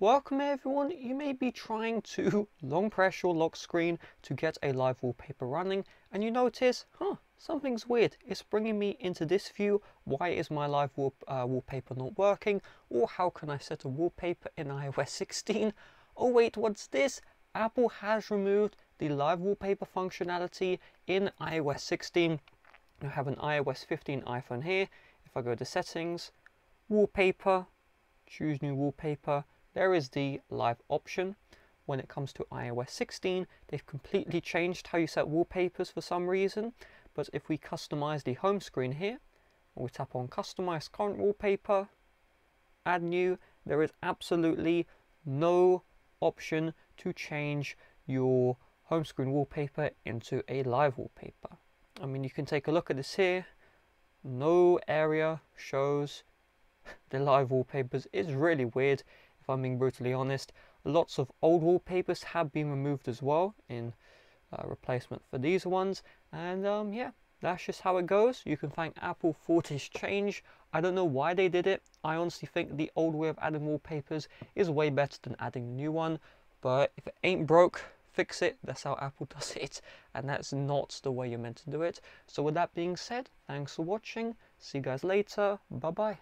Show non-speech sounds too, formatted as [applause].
Welcome everyone, you may be trying to [laughs] long press your lock screen to get a live wallpaper running and you notice, huh, something's weird. It's bringing me into this view. Why is my live wall, uh, wallpaper not working? Or how can I set a wallpaper in iOS [laughs] 16? Oh wait, what's this? Apple has removed the live wallpaper functionality in iOS 16. I have an iOS 15 iPhone here. If I go to settings, wallpaper, choose new wallpaper, there is the live option. When it comes to iOS 16, they've completely changed how you set wallpapers for some reason. But if we customize the home screen here, we tap on customize current wallpaper, add new, there is absolutely no option to change your home screen wallpaper into a live wallpaper. I mean, you can take a look at this here. No area shows [laughs] the live wallpapers. It's really weird if I'm being brutally honest. Lots of old wallpapers have been removed as well in uh, replacement for these ones. And um, yeah, that's just how it goes. You can thank Apple for this change. I don't know why they did it. I honestly think the old way of adding wallpapers is way better than adding a new one. But if it ain't broke, fix it. That's how Apple [laughs] does it. And that's not the way you're meant to do it. So with that being said, thanks for watching. See you guys later. Bye-bye.